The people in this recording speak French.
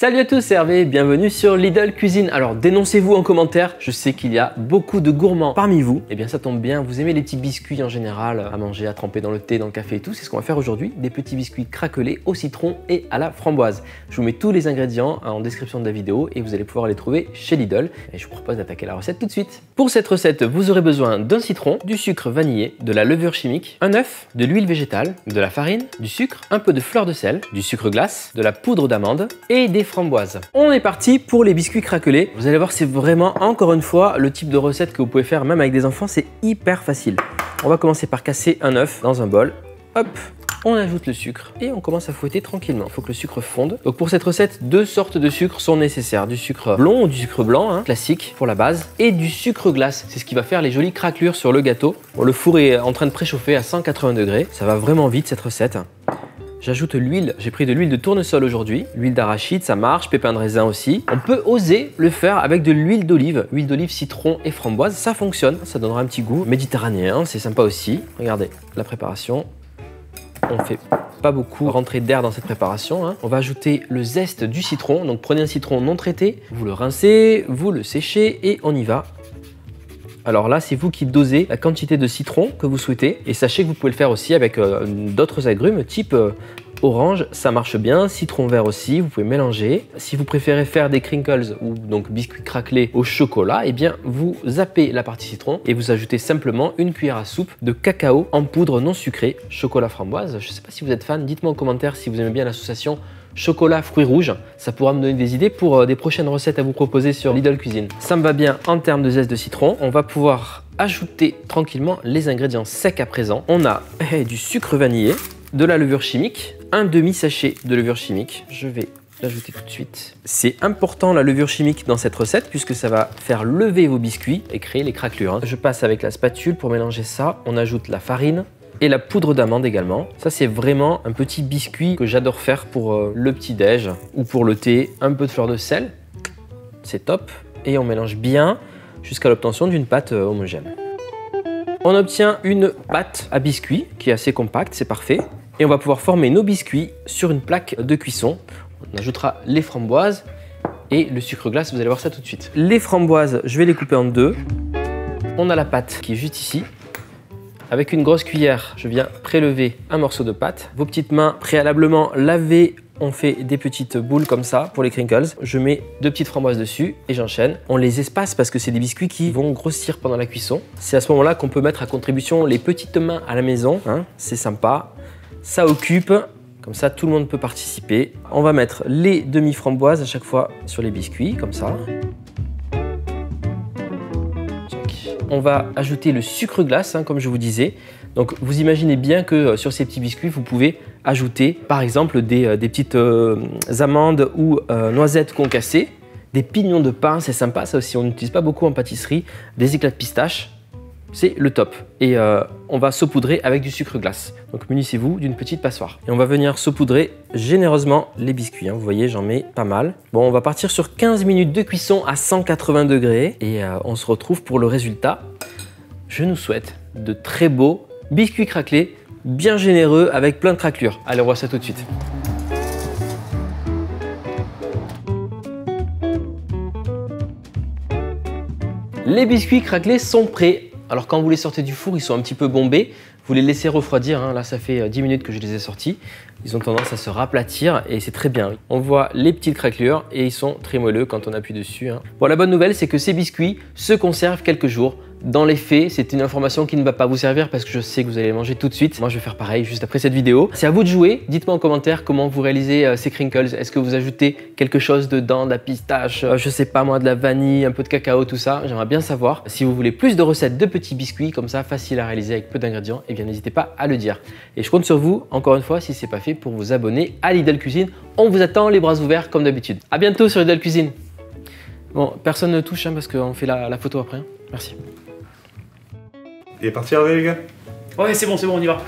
Salut à tous, c'est Hervé, bienvenue sur Lidl Cuisine. Alors dénoncez-vous en commentaire, je sais qu'il y a beaucoup de gourmands parmi vous. Eh bien ça tombe bien, vous aimez les petits biscuits en général à manger, à tremper dans le thé, dans le café et tout. C'est ce qu'on va faire aujourd'hui, des petits biscuits craquelés au citron et à la framboise. Je vous mets tous les ingrédients en description de la vidéo et vous allez pouvoir les trouver chez Lidl. Et je vous propose d'attaquer la recette tout de suite. Pour cette recette, vous aurez besoin d'un citron, du sucre vanillé, de la levure chimique, un œuf, de l'huile végétale, de la farine, du sucre, un peu de fleur de sel, du sucre glace, de la poudre d'amande et des On est parti pour les biscuits craquelés. Vous allez voir, c'est vraiment, encore une fois, le type de recette que vous pouvez faire même avec des enfants. C'est hyper facile. On va commencer par casser un œuf dans un bol. Hop, on ajoute le sucre et on commence à fouetter tranquillement. Il faut que le sucre fonde. Donc pour cette recette, deux sortes de sucre sont nécessaires. Du sucre blond ou du sucre blanc, hein, classique pour la base, et du sucre glace. C'est ce qui va faire les jolies craquelures sur le gâteau. le four est en train de préchauffer à 180 degrés. Ça va vraiment vite cette recette. J'ajoute l'huile. J'ai pris de l'huile de tournesol aujourd'hui. L'huile d'arachide, ça marche. Pépins de raisin aussi. On peut oser le faire avec de l'huile d'olive. Huile d'olive, citron et framboise. Ça fonctionne. Ça donnera un petit goût méditerranéen. C'est sympa aussi. Regardez la préparation. On fait pas beaucoup rentrer d'air dans cette préparation. Hein. On va ajouter le zeste du citron. Donc prenez un citron non traité, vous le rincez, vous le séchez et on y va. Alors là, c'est vous qui dosez la quantité de citron que vous souhaitez. Et sachez que vous pouvez le faire aussi avec euh, d'autres agrumes, type euh, orange, ça marche bien. Citron vert aussi, vous pouvez mélanger. Si vous préférez faire des crinkles ou donc biscuits craquelés au chocolat, eh bien vous zappez la partie citron et vous ajoutez simplement une cuillère à soupe de cacao en poudre non sucrée, chocolat framboise. Je ne sais pas si vous êtes fan, dites-moi en commentaire si vous aimez bien l'association chocolat fruits rouges. Ça pourra me donner des idées pour euh, des prochaines recettes à vous proposer sur Lidl Cuisine. Ça me va bien en termes de zeste de citron. On va pouvoir ajouter tranquillement les ingrédients secs à présent. On a eh, du sucre vanillé, de la levure chimique, un demi-sachet de levure chimique. Je vais l'ajouter tout de suite. C'est important la levure chimique dans cette recette puisque ça va faire lever vos biscuits et créer les craquelures. Hein. Je passe avec la spatule pour mélanger ça. On ajoute la farine, et la poudre d'amande également. Ça, c'est vraiment un petit biscuit que j'adore faire pour euh, le petit-déj ou pour le thé. Un peu de fleur de sel, c'est top. Et on mélange bien jusqu'à l'obtention d'une pâte euh, homogène. On obtient une pâte à biscuit qui est assez compacte, c'est parfait. Et on va pouvoir former nos biscuits sur une plaque de cuisson. On ajoutera les framboises et le sucre glace, vous allez voir ça tout de suite. Les framboises, je vais les couper en deux. On a la pâte qui est juste ici. Avec une grosse cuillère, je viens prélever un morceau de pâte. Vos petites mains préalablement lavées on fait des petites boules comme ça pour les crinkles. Je mets deux petites framboises dessus et j'enchaîne. On les espace parce que c'est des biscuits qui vont grossir pendant la cuisson. C'est à ce moment-là qu'on peut mettre à contribution les petites mains à la maison. Hein. C'est sympa. Ça occupe. Comme ça, tout le monde peut participer. On va mettre les demi-framboises à chaque fois sur les biscuits, comme ça. On va ajouter le sucre glace, hein, comme je vous disais. Donc vous imaginez bien que euh, sur ces petits biscuits, vous pouvez ajouter par exemple des, euh, petites euh, amandes ou noisettes concassées, des pignons de pain, c'est sympa, ça aussi on n'utilise pas beaucoup en pâtisserie, des éclats de pistache, c'est le top. Et euh, on va saupoudrer avec du sucre glace. Donc munissez-vous d'une petite passoire. Et on va venir saupoudrer généreusement les biscuits. Hein. Vous voyez, j'en mets pas mal. Bon, on va partir sur 15 minutes de cuisson à 180 degrés. Et euh, on se retrouve pour le résultat. Je nous souhaite de très beaux biscuits craquelés, bien généreux, avec plein de craquelures. Allez, on voit ça tout de suite. Les biscuits craquelés sont prêts. Alors quand vous les sortez du four, ils sont un petit peu bombés. Vous les laissez refroidir. Hein. Là, ça fait 10 euh, minutes que je les ai sortis. Ils ont tendance à se raplatir et c'est très bien. On voit les petites craquelures et ils sont très moelleux quand on appuie dessus. Hein. Bon, la bonne nouvelle, c'est que ces biscuits se conservent quelques jours. Dans les faits, c'est une information qui ne va pas vous servir parce que je sais que vous allez manger tout de suite. Moi, je vais faire pareil juste après cette vidéo. C'est à vous de jouer. Dites-moi en commentaire comment vous réalisez euh, ces crinkles. Est-ce que vous ajoutez quelque chose dedans, de la pistache, euh, je sais pas moi, de la vanille, un peu de cacao, tout ça? J'aimerais bien savoir. Si vous voulez plus de recettes de petits biscuits comme ça, faciles à réaliser avec peu d'ingrédients, eh bien n'hésitez pas à le dire. Et je compte sur vous, encore une fois, si c'est pas fait, pour vous abonner à Lidl Cuisine. On vous attend les bras ouverts comme d'habitude. À bientôt sur Lidl Cuisine. Bon, personne ne touche hein, parce qu'on fait la, la photo après. Merci. Il est parti Hervé les gars? Ouais c'est bon, c'est bon, on y va.